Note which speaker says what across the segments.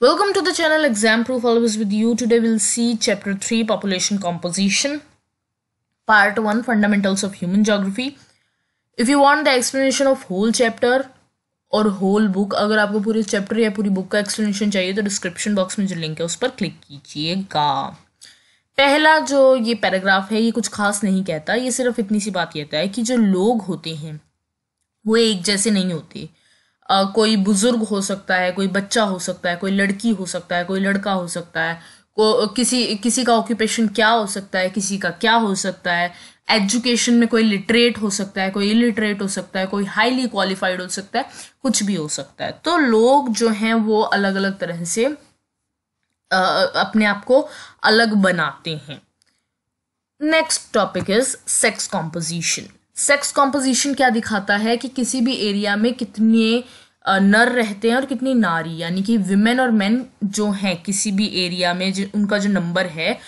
Speaker 1: Welcome to the channel Exam Proof. Always with you. Today we'll see Chapter 3 Population Composition, Part 1 Fundamentals of Human Geography. If you want the explanation of whole chapter और whole book अगर आपको पूरे chapter या पूरी book का explanation चाहिए तो description box में जो लिंक है उस पर क्लिक कीजिएगा पहला जो ये पैराग्राफ है ये कुछ खास नहीं कहता ये सिर्फ़ इतनी सी बात कहता है कि जो लोग होते हैं वो एक जैसे नहीं होते कोई बुज़ुर्ग हो सकता है कोई बच्चा हो सकता है कोई लड़की हो सकता है कोई लड़का हो सकता है को किसी किसी का ऑक्यूपेशन क्या हो सकता है किसी का क्या हो सकता है एजुकेशन में कोई लिटरेट हो सकता है कोई इलिटरेट हो सकता है कोई हाईली क्वालिफाइड हो सकता है कुछ भी हो सकता है तो लोग जो हैं वो अलग अलग तरह से आ, अपने आप को अलग बनाते हैं next topic is sex composition sex composition क्या दिखाता है कि किसी भी एरिया में कितने नर रहते हैं और कितनी नारी, यानी कि विमेन और मेन जो हैं किसी भी एरिया में जो, उनका जो नंबर है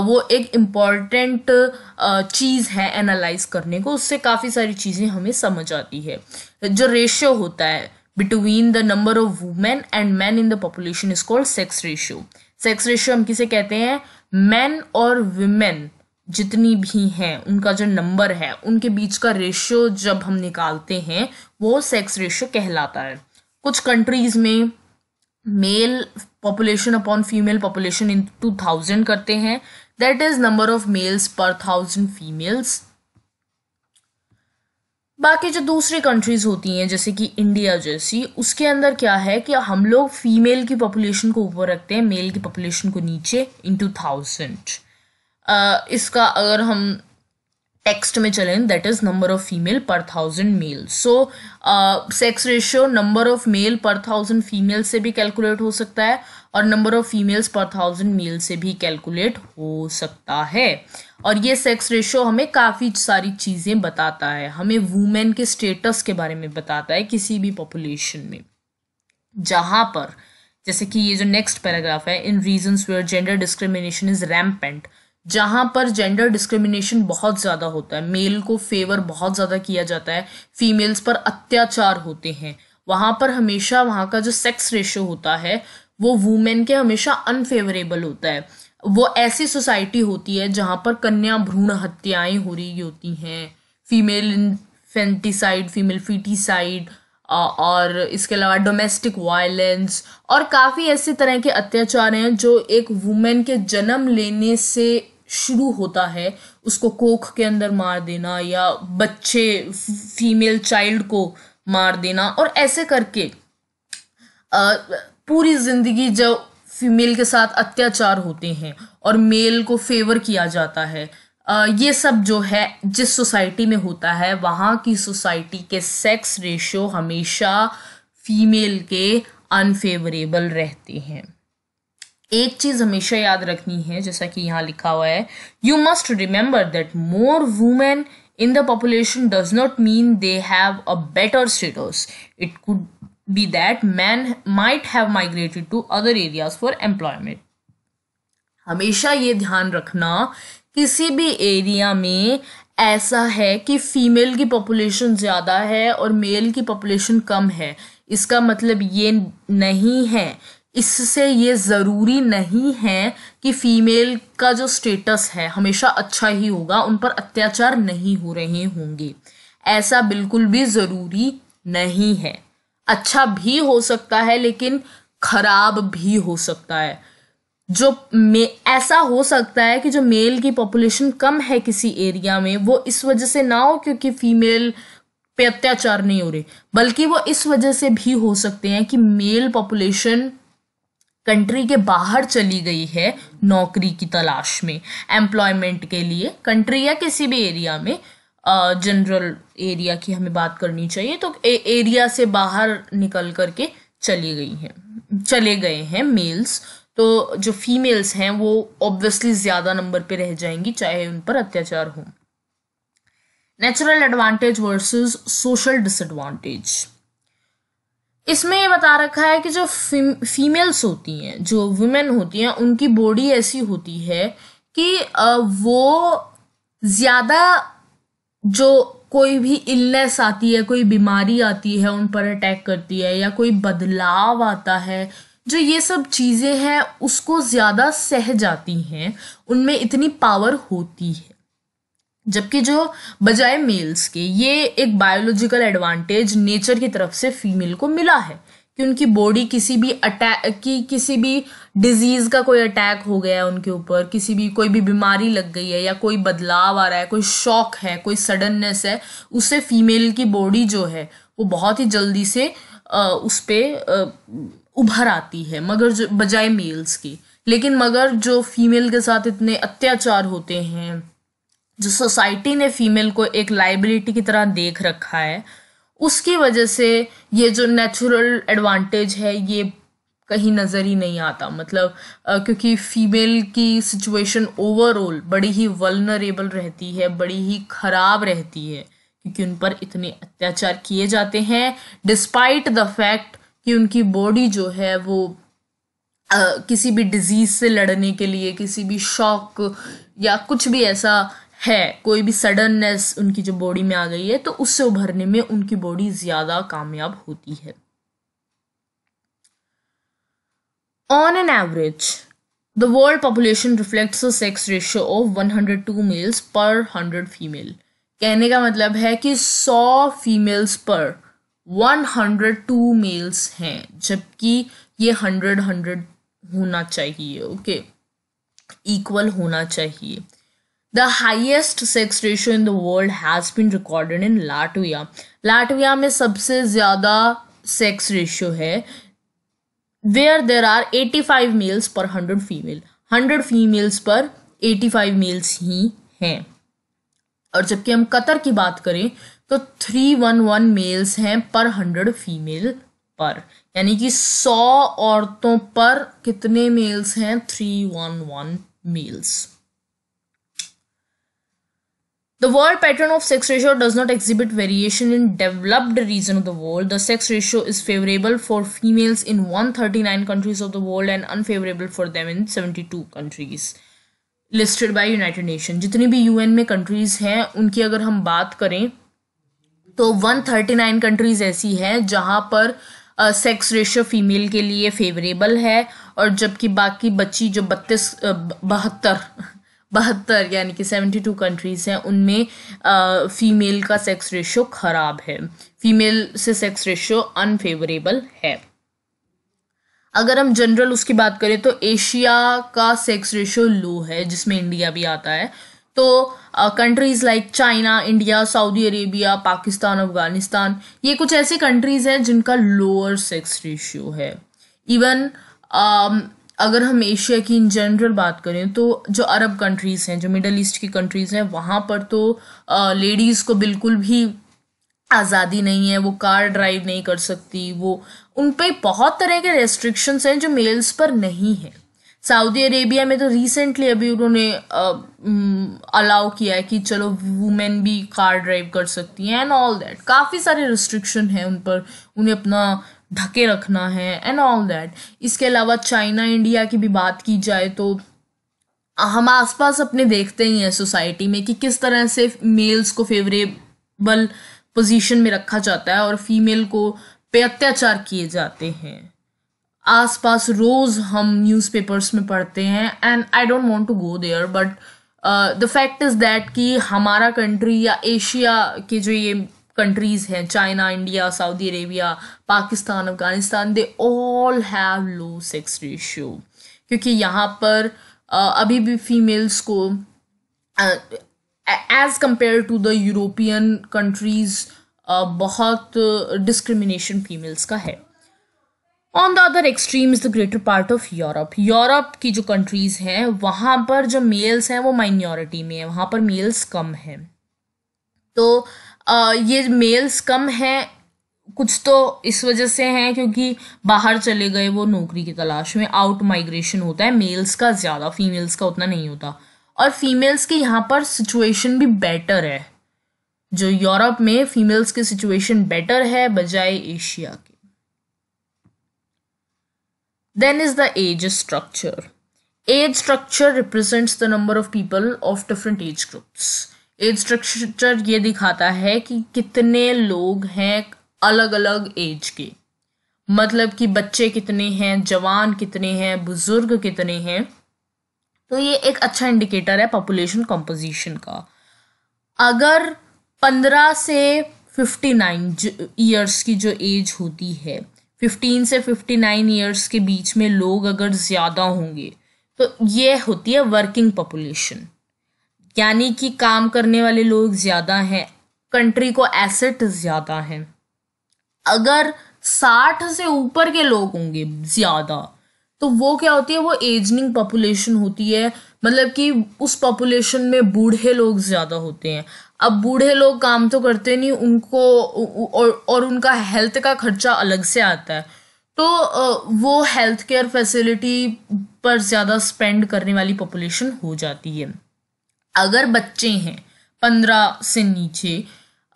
Speaker 1: वो एक इंपॉर्टेंट चीज़ है एनालाइज करने को। उससे काफ़ी सारी चीज़ें हमें समझ आती है। जो रेशियो होता है between the number of women and man in the population is called sex ratio sex ratio हम किसे कहते हैं? मैन और विमेन जितनी भी हैं, उनका जो नंबर है, उनके बीच का रेशियो जब हम निकालते हैं, वो सेक्स रेशियो कहलाता है। कुछ कंट्रीज़ में male population upon female population in two thousand करते हैं। That is number of males per thousand females बाकी जो दूसरी कंट्रीज़ होती हैं, जैसे कि इंडिया जैसी, उसके अंदर क्या है कि हम लोग फीमेल की पॉपुलेशन को ऊपर रखते हैं मेल की पॉपुलेशन को नीचे इन टू थाउज़ेंड इसका अगर हम टेक्स्ट में चलें that is number of female per thousand male so sex ratio number of male per thousand female से भी कैलकुलेट हो सकता है और number of females per thousand male से भी कैलकुलेट हो सकता है। और ये सेक्स रेशियो हमें काफ़ी सारी चीज़ें बताता है। हमें वुमेन के स्टेटस के बारे में बताता है किसी भी पॉपुलेशन में। जहाँ पर, जैसे कि ये जो नेक्स्ट पैराग्राफ है in regions where gender discrimination is rampant जहाँ पर जेंडर डिस्क्रिमिनेशन बहुत ज़्यादा होता है। मेल को फेवर बहुत ज़्यादा किया जाता है। फीमेल्स पर अत्याचार होते हैं। वहाँ पर हमेशा वहाँ का जो सेक्स रेशियो होता है, वो वुमेन के हमेशा अनफेवरेबल होता है। वो ऐसी सोसाइटी होती है जहाँ पर कन्या भ्रूण हत्याएँ हो रही होती हैं। फीमेल इन्फेंटिसाइड फीमेल फीटिसाइड और इसके अलावा डोमेस्टिक वायलेंस और काफ़ी ऐसे तरह के अत्याचार हैं जो एक वुमेन के जन्म लेने से शुरू होता है, उसको कोख के अंदर मार देना या बच्चे फीमेल चाइल्ड को मार देना और ऐसे करके पूरी ज़िंदगी जो फीमेल के साथ अत्याचार होते हैं और मेल को फेवर किया जाता है ये सब जो है, जिस सोसाइटी में होता है, वहाँ की सोसाइटी के सेक्स रेशियो हमेशा फीमेल के अनफेवरेबल रहते हैं। एक चीज़ हमेशा याद रखनी है, जैसा कि यहाँ लिखा हुआ है you must remember that more women in the population does not mean they have a better status it could be that man might have migrated to other areas for employment हमेशा ये ध्यान रखना, किसी भी एरिया में ऐसा है कि फीमेल की पॉपुलेशन ज़्यादा है और मेल की पॉपुलेशन कम है। इसका मतलब ये नहीं है इससे ये ज़रूरी नहीं है कि फीमेल का जो स्टेटस है हमेशा अच्छा ही होगा, उन पर अत्याचार नहीं हो रहे होंगे। ऐसा बिल्कुल भी ज़रूरी नहीं है। अच्छा भी हो सकता है, लेकिन खराब भी हो सकता है। जो मे, ऐसा हो सकता है कि जो मेल की पॉपुलेशन कम है किसी एरिया में, वो इस वजह से ना हो क्योंकि फीमेल पे अत्याचार नहीं हो रहे, बल्कि वो इस वजह से भी हो सकते हैं कि मेल पॉपुलेशन कंट्री के बाहर चली गई है नौकरी की तलाश में। एम्प्लॉयमेंट के लिए कंट्री या किसी भी एरिया में जनरल एरिया की हमें बात करनी चाहिए तो ए, एरिया से बाहर निकल करके चली गई हैं चले गए हैं मेल्स तो जो फीमेल्स हैं वो ऑब्वियसली ज़्यादा नंबर पे रह जाएँगी चाहे उन पर अत्याचार हो। Natural advantage versus social disadvantage इसमें ये बता रखा है कि जो फीमेल्स होती हैं, जो वुमेन होती हैं, उनकी बॉडी ऐसी होती है कि वो ज़्यादा जो कोई भी इलनेस आती है, कोई बीमारी आती है, उन पर अटैक करती है या कोई बदलाव आता है, जो ये सब चीज़ें हैं, उसको ज़्यादा सह जाती हैं, उनमें इतनी पावर होती है। जबकि जो बजाय मेल्स के ये एक बायोलॉजिकल एडवांटेज नेचर की तरफ़ से फीमेल को मिला है कि उनकी बॉडी किसी भी अटैक की किसी भी डिज़ीज़ का कोई अटैक हो गया है उनके ऊपर किसी भी कोई भी बीमारी लग गई है या कोई बदलाव आ रहा है कोई शॉक है कोई सडननेस है उससे फीमेल की बॉडी जो है वो बहुत ही जल्दी से आ, उस पर उभर आती है मगर जो बजाय मेल्स की। लेकिन मगर जो फीमेल के साथ इतने अत्याचार होते हैं जो सोसाइटी ने फीमेल को एक लाइबिलिटी की तरह देख रखा है उसकी वजह से ये जो नेचुरल एडवांटेज है ये कहीं नज़र ही नहीं आता। मतलब आ, क्योंकि फीमेल की सिचुएशन ओवरऑल बड़ी ही वलनरेबल रहती है बड़ी ही ख़राब रहती है क्योंकि उन पर इतने अत्याचार किए जाते हैं डिस्पाइट द फैक्ट कि उनकी बॉडी जो है वो आ, किसी भी डिज़ीज़ से लड़ने के लिए किसी भी शॉक या कुछ भी ऐसा है, कोई भी सडननेस उनकी जो बॉडी में आ गई है तो उससे उभरने में उनकी बॉडी ज़्यादा कामयाब होती है। On an average the world population reflects sex ratio of 102 males per 100 female कहने का मतलब है कि 100 फीमेल्स पर 102 मेल्स हैं, जबकि ये 100 100 होना चाहिए ओके okay? इक्वल होना चाहिए। the highest sex ratio in the world has been recorded in Latvia Latvia में सबसे ज़्यादा सेक्स रेशियो है। Where there are eighty five males per hundred female hundred females per eighty five males ही हैं। और जबकि हम कतर की बात करें तो थ्री वन वन मेल्स हैं पर हंड्रेड फीमेल पर। यानी कि सौ औरतों पर कितने मेल्स हैं? Three one one males The world pattern of sex ratio does not exhibit variation in developed region of the world. The sex ratio is favorable for females in 139 countries of the world and unfavorable for them in 72 countries. listed by United Nations. जितनी भी UN में countries हैं उनकी अगर हम बात करें तो 139 countries ऐसी हैं जहाँ पर सेक्स रेशियो फीमेल के लिए फेवरेबल है और जबकि बाकी बच्ची जो बत्तीस बहत्तर बहत्तर, यानी कि सेवेंटी टू कंट्रीज़ हैं, उनमें फीमेल का सेक्स रेशियो ख़राब है। फीमेल से सेक्स रेशियो अनफेवरेबल है। अगर हम जनरल उसकी बात करें तो एशिया का सेक्स रेशियो लो है, जिसमें इंडिया भी आता है। तो countries like China India Saudi Arabia Pakistan Afghanistan ये कुछ ऐसे कंट्रीज़ हैं जिनका लोअर सेक्स रेशियो है। इवन अगर हम एशिया की इन जनरल बात करें तो जो अरब कंट्रीज़ हैं, जो मिडल ईस्ट की कंट्रीज़ हैं, वहाँ पर तो लेडीज़ को बिल्कुल भी आज़ादी नहीं है, वो कार ड्राइव नहीं कर सकती, वो, उन पर बहुत तरह के रेस्ट्रिक्शंस हैं जो मेल्स पर नहीं है। सऊदी अरेबिया में तो रिसेंटली अभी उन्होंने अलाउ किया है कि चलो वुमेन भी कार ड्राइव कर सकती हैं एंड ऑल दैट काफ़ी सारे रिस्ट्रिक्शन हैं उन पर, उन्हें अपना ढके रखना है एंड ऑल दैट इसके अलावा चाइना, इंडिया की भी बात की जाए तो हम आसपास अपने देखते ही हैं सोसाइटी में कि किस तरह से मेल्स को फेवरेबल पोजीशन में रखा जाता है और फीमेल को पे अत्याचार किए जाते हैं। आसपास रोज हम न्यूज़पेपर्स में पढ़ते हैं and I don't want to go there but the fact is that कि हमारा कंट्री या एशिया के जो ये कंट्रीज़ हैं China India Saudi Arabia Pakistan Afghanistan they all have low sex ratio क्योंकि यहाँ पर अभी भी फीमेल्स को as compare to the European countries बहुत डिस्क्रिमिनेशन फीमेल्स का है। On the other extreme is the greater part of Europe Europe की जो कंट्रीज़ हैं, वहाँ पर जो मेल्स हैं, वो माइनॉरिटी में है, वहाँ पर मेल्स कम हैं। तो ये मेल्स कम हैं, कुछ तो इस वजह से हैं क्योंकि बाहर चले गए वो नौकरी की तलाश में आउट माइग्रेशन होता है, मेल्स का ज़्यादा फीमेल्स का उतना नहीं होता। और फीमेल्स के यहाँ पर सिचुएशन भी बेटर है। जो यूरोप में फीमेल्स की सिचुएशन बेटर है, बजाय एशिया के। Then is the age structure age structure represents the number of people of different age groups structure ये दिखाता है कि कितने लोग हैं अलग अलग एज के। मतलब कि बच्चे कितने हैं, जवान कितने हैं, बुज़ुर्ग कितने हैं। तो ये एक अच्छा इंडिकेटर है पॉपुलेशन कंपोजिशन का। अगर पंद्रह से फिफ्टी नाइन ईयर्स की जो एज होती है फिफ्टीन से फिफ्टी नाइन ईयर्स के बीच में लोग अगर ज़्यादा होंगे तो ये होती है वर्किंग पॉपुलेशन यानी कि काम करने वाले लोग ज़्यादा हैं कंट्री को एसेट ज़्यादा हैं। अगर साठ से ऊपर के लोग होंगे ज़्यादा तो वो क्या होती है वो एजनिंग पॉपुलेशन होती है। मतलब कि उस पॉपुलेशन में बूढ़े लोग ज़्यादा होते हैं। अब बूढ़े लोग काम तो करते नहीं उनको और, और उनका हेल्थ का खर्चा अलग से आता है। तो वो हेल्थ केयर फैसिलिटी पर ज़्यादा स्पेंड करने वाली पॉपुलेशन हो जाती है। अगर बच्चे हैं, पंद्रह से नीचे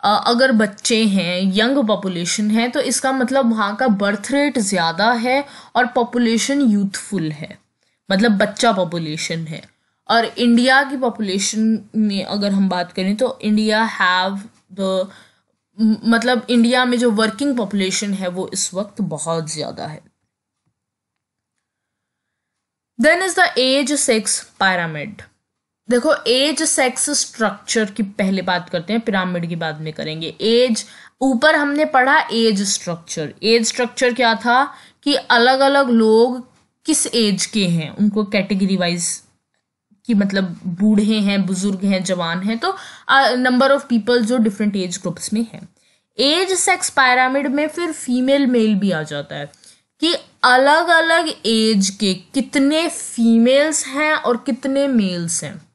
Speaker 1: अगर बच्चे हैं, यंग पॉपुलेशन है तो इसका मतलब वहाँ का बर्थ रेट ज़्यादा है और पॉपुलेशन यूथफुल है। मतलब बच्चा पॉपुलेशन है। और इंडिया की पॉपुलेशन में अगर हम बात करें तो इंडिया हैव द मतलब इंडिया में जो वर्किंग पॉपुलेशन है, वो इस वक्त बहुत ज़्यादा है। Then is the age sex pyramid देखो एज सेक्स स्ट्रक्चर की पहले बात करते हैं पिरामिड की बाद में करेंगे। एज ऊपर हमने पढ़ा एज स्ट्रक्चर एज स्ट्रक्चर क्या था? कि अलग अलग लोग किस एज के हैं? उनको कैटेगरी वाइज कि मतलब बूढ़े हैं, बुज़ुर्ग हैं, जवान हैं तो नंबर ऑफ़ पीपल जो डिफरेंट एज ग्रुप्स में हैं। एज सेक्स पैरामिड में फिर फीमेल मेल भी आ जाता है। कि अलग अलग एज के कितने फीमेल्स हैं और कितने मेल्स हैं।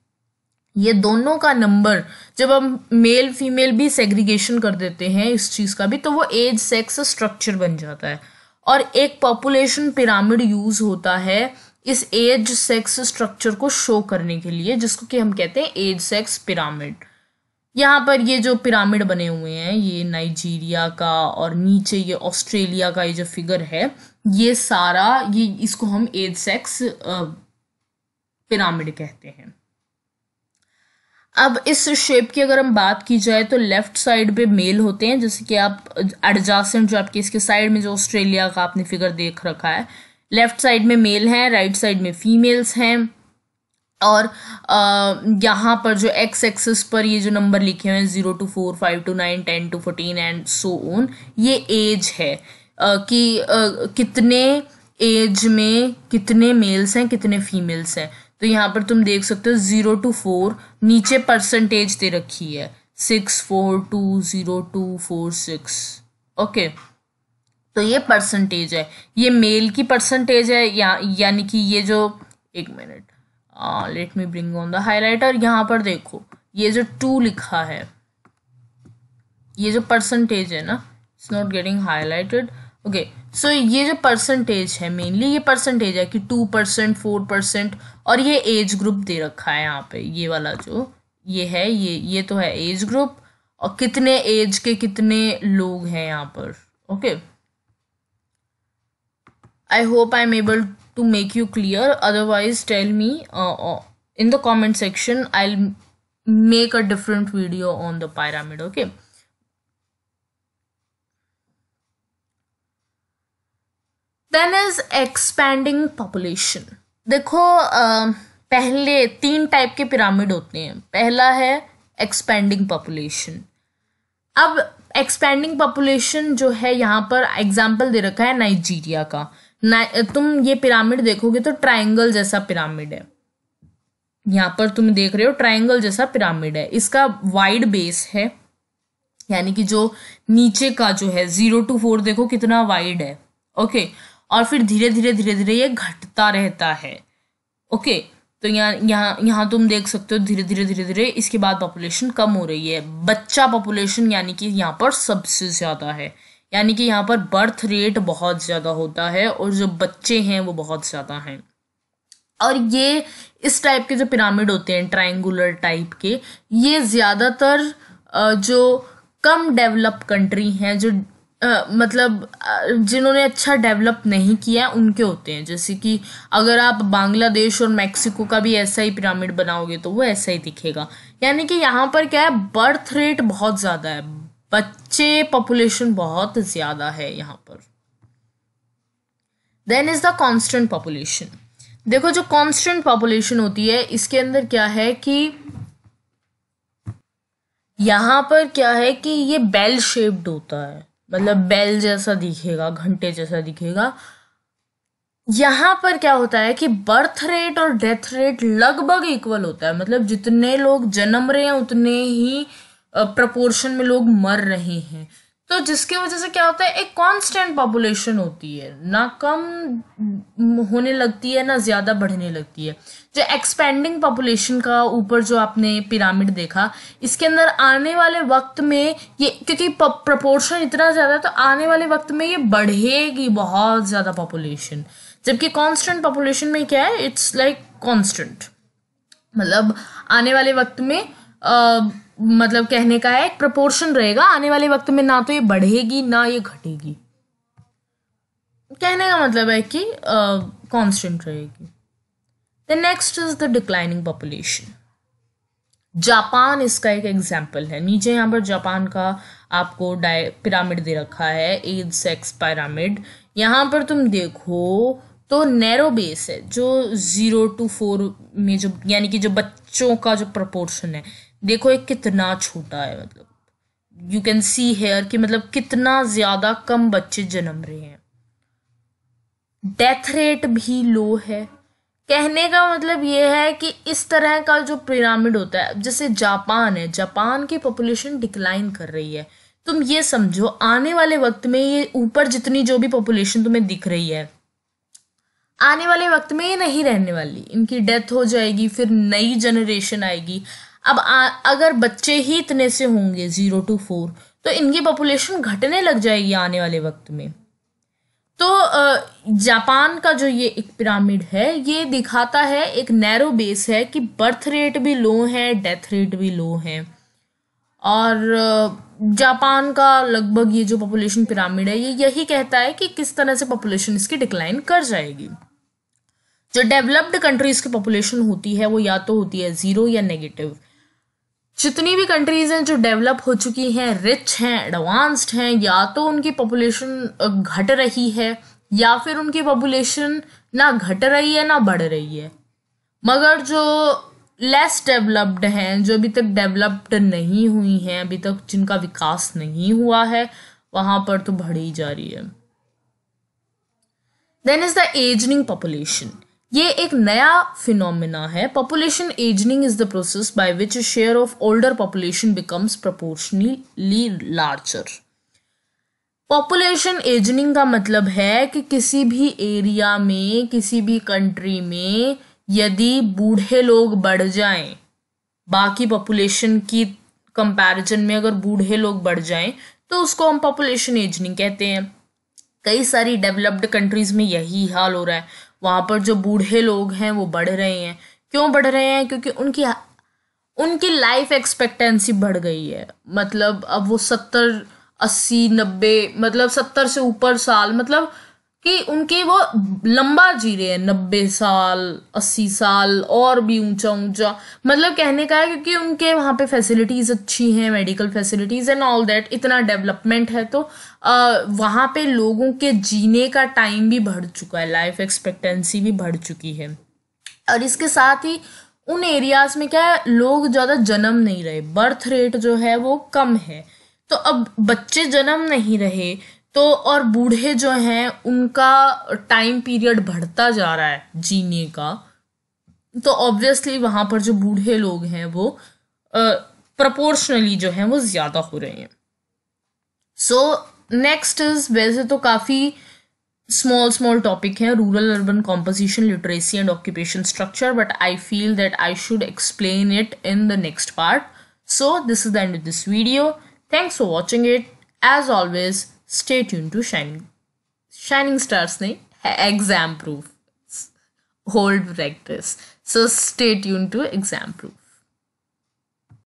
Speaker 1: ये दोनों का नंबर जब हम मेल, फीमेल भी सेग्रीगेशन कर देते हैं इस चीज़ का भी तो वो एज सेक्स स्ट्रक्चर बन जाता है। और एक पॉपुलेशन पिरामिड यूज़ होता है इस एज सेक्स स्ट्रक्चर को शो करने के लिए, जिसको कि हम कहते हैं एज सेक्स पिरामिड यहाँ पर ये जो पिरामिड बने हुए हैं, ये नाइजीरिया का और नीचे ये ऑस्ट्रेलिया का ये जो फिगर है, ये सारा, ये इसको हम एज सेक्स पिरामिड कहते हैं। अब इस शेप की अगर हम बात की जाए तो लेफ़्ट साइड पे मेल होते हैं, जैसे कि आप एडजासेंट जो आपके इसके साइड में जो ऑस्ट्रेलिया का आपने फिगर देख रखा है लेफ़्ट साइड में मेल हैं राइट साइड में फीमेल्स हैं, और यहाँ पर जो एक्स एक्सिस पर ये जो नंबर लिखे हुए हैं zero to four five to nine ten to fourteen and so on ये एज है। कि कितने एज में कितने मेल्स हैं, कितने फीमेल्स हैं। तो यहाँ पर तुम देख सकते हो ज़ीरो टू फोर नीचे परसेंटेज दे रखी है। Six four two zero two four six okay तो ये परसेंटेज है। ये मेल की परसेंटेज है, या, यानी कि ये जो, एक minute let me bring on the highlighter यहाँ पर देखो, ये जो टू लिखा है, ये जो परसेंटेज है ना it's not getting highlighted okay so so, ये जो परसेंटेज है मेनली ये परसेंटेज है कि टू परसेंट फोर परसेंट और ये एज ग्रुप दे रखा है यहाँ पे। ये वाला जो ये है ये ये तो है एज ग्रुप और कितने एज के कितने लोग हैं यहाँ पर। Okay I hope I am able to make you clear otherwise tell me in the comment section i'll make a different video on the pyramid okay? Then is expanding population. देखो पहले तीन type के pyramid होते हैं। पहला है expanding population अब expanding population जो है यहाँ पर एग्ज़ाम्पल दे रखा है नाइजीरिया का। ना, तुम ये पिरामिड देखोगे तो ट्राइंगल जैसा पिरामिड है। यहाँ पर तुम देख रहे हो ट्राइंगल जैसा पिरामिड है। इसका वाइड बेस है। यानी कि जो नीचे का जो है ज़ीरो टू फोर देखो कितना वाइड है। ओके और फिर धीरे धीरे धीरे धीरे ये घटता रहता है। ओके? तो यहाँ यहाँ यहाँ तुम देख सकते हो धीरे धीरे धीरे धीरे इसके बाद पॉपुलेशन कम हो रही है। बच्चा पॉपुलेशन यानी कि यहाँ पर सबसे ज़्यादा है। यानी कि यहाँ पर बर्थ रेट बहुत ज़्यादा होता है और जो बच्चे हैं वो बहुत ज़्यादा हैं। और ये इस टाइप के जो पिरामिड होते हैं ट्राइंगुलर टाइप के, ये ज़्यादातर जो कम डेवलप कंट्री हैं, जो मतलब जिन्होंने अच्छा डेवलप नहीं किया, उनके होते हैं। जैसे कि अगर आप बांग्लादेश और मैक्सिको का भी ऐसा ही पिरामिड बनाओगे तो वो ऐसा ही दिखेगा। यानी कि यहाँ पर क्या है, बर्थ रेट बहुत ज़्यादा है। बच्चे पॉपुलेशन बहुत ज़्यादा है यहाँ पर। Then is the constant population देखो, जो कॉन्स्टेंट पॉपुलेशन होती है, इसके अंदर क्या है कि यहाँ पर क्या है कि ये बेल शेप्ड होता है। मतलब बेल जैसा दिखेगा, घंटे जैसा दिखेगा। यहाँ पर क्या होता है कि बर्थ रेट और डेथ रेट लगभग इक्वल होता है। मतलब जितने लोग जन्म रहे हैं, उतने ही प्रपोर्शन में लोग मर रहे हैं। तो जिसकी वजह से क्या होता है एक कांस्टेंट पॉपुलेशन होती है। ना कम होने लगती है ना ज़्यादा बढ़ने लगती है। जो एक्सपेंडिंग पॉपुलेशन का ऊपर जो आपने पिरामिड देखा इसके अंदर आने वाले वक्त में ये क्योंकि प्रपोर्शन इतना ज़्यादा है तो आने वाले वक्त में ये बढ़ेगी बहुत ज़्यादा पॉपुलेशन जबकि कांस्टेंट पॉपुलेशन में क्या है इट्स लाइक कांस्टेंट मतलब आने वाले वक्त में आ, मतलब कहने का है एक प्रपोर्शन रहेगा, आने वाले वक्त में ना तो ये बढ़ेगी, ना ये घटेगी। कहने का मतलब है कि कांस्टेंट रहेगी। The next is the declining population Japan इसका एक एग्ज़ाम्पल है। नीचे यहाँ पर जापान का आपको डाय पिरामिड दे रखा है एज सेक्स पिरामिड यहाँ पर तुम देखो तो नैरो बेस है, जो ज़ीरो टू फोर में जो, यानी कि जो बच्चों का जो प्रपोर्शन है। देखो एक कितना छोटा है मतलब। यू कैन सी हेयर कि मतलब कितना ज़्यादा कम बच्चे जन्म रहे हैं। डेथ रेट भी लो है। कहने का मतलब ये है कि इस तरह का जो पिरामिड होता है, जैसे जापान है, जापान की पॉपुलेशन डिक्लाइन कर रही है। तुम ये समझो, आने वाले वक्त में ये ऊपर जितनी जो भी पॉपुलेशन तुम्हें दिख रही है, आने वाले वक्त में ये नहीं रहने वाली। इनकी डेथ हो जाएगी, फिर नई जनरेशन आएगी। अब आ, अगर बच्चे ही इतने से होंगे ज़ीरो टू फोर तो इनकी पॉपुलेशन घटने लग जाएगी आने वाले वक्त में। तो जापान का जो ये एक पिरामिड है ये दिखाता है एक नैरो बेस है कि बर्थ रेट भी लो है डेथ रेट भी लो है। और जापान का लगभग ये जो पॉपुलेशन पिरामिड है ये यही कहता है कि किस तरह से पॉपुलेशन इसकी डिक्लाइन कर जाएगी। जो डेवलप्ड कंट्रीज़ की पॉपुलेशन होती है वो या तो होती है ज़ीरो या नेगेटिव जितनी भी कंट्रीज़ हैं जो डेवलप हो चुकी हैं रिच हैं एडवांस्ड हैं, या तो उनकी पॉपुलेशन घट रही है, या फिर उनकी पॉपुलेशन ना घट रही है, ना बढ़ रही है। मगर जो लेस डेवलप्ड हैं, जो अभी तक डेवलप्ड नहीं हुई हैं, अभी तक जिनका विकास नहीं हुआ है, वहाँ पर तो बढ़ी जा रही है। Then is the ageing population ये एक नया फिनोमिना है. Population ageing is the process by which share of older population becomes proportionately larger population ageing का मतलब है कि किसी भी एरिया में, किसी भी कंट्री में यदि बूढ़े लोग बढ़ जाएँ, बाकी पॉपुलेशन की कंपैरिजन में अगर बूढ़े लोग बढ़ जाएँ तो उसको हम पॉपुलेशन एजनिंग कहते हैं. कई सारी डेवलप्ड कंट्रीज़ में यही हाल हो रहा है. वहाँ पर जो बूढ़े लोग हैं, वो बढ़ रहे हैं। क्यों बढ़ रहे हैं? क्योंकि उनकी उनकी लाइफ एक्सपेक्टेंसी बढ़ गई है। मतलब अब वो सत्तर, अस्सी, नब्बे मतलब सत्तर से ऊपर साल मतलब कि उनके वो लंबा जी रहे हैं, नब्बे साल, अस्सी साल, और भी ऊँचा ऊँचा। मतलब कहने का है क्योंकि उनके वहाँ पे फैसिलिटीज़ अच्छी हैं medical facilities and all that इतना डेवलपमेंट है तो वहाँ पे लोगों के जीने का टाइम भी बढ़ चुका है लाइफ एक्सपेक्टेंसी भी बढ़ चुकी है। और इसके साथ ही उन एरियाज़ में क्या है, लोग ज़्यादा जन्म नहीं रहे बर्थ रेट जो है वो कम है। तो अब बच्चे जन्म नहीं रहे तो और बूढ़े जो हैं, उनका टाइम पीरियड बढ़ता जा रहा है जीने का। तो ऑब्वियसली वहाँ पर जो बूढ़े लोग हैं वो प्रपोर्शनली जो हैं वो ज़्यादा हो रहे हैं। सो नेक्स्ट इज़ वैसे तो काफ़ी स्मॉल स्मॉल टॉपिक हैं rural urban composition literacy and occupation structure but I feel that I should explain it in the next part so this is the end of this video thanks for watching it as always stay tuned to Shining Shining Stars ne exam proof. Hold practice. So stay tuned to exam proof